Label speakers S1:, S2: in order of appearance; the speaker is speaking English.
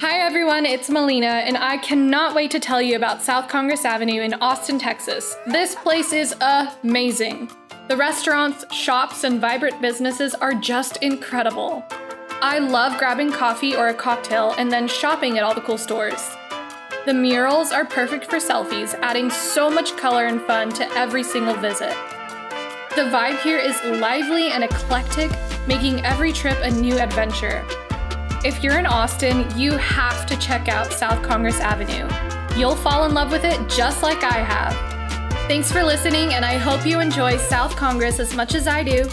S1: Hi everyone, it's Melina, and I cannot wait to tell you about South Congress Avenue in Austin, Texas. This place is amazing. The restaurants, shops, and vibrant businesses are just incredible. I love grabbing coffee or a cocktail and then shopping at all the cool stores. The murals are perfect for selfies, adding so much color and fun to every single visit. The vibe here is lively and eclectic, making every trip a new adventure. If you're in Austin, you have to check out South Congress Avenue. You'll fall in love with it just like I have. Thanks for listening, and I hope you enjoy South Congress as much as I do.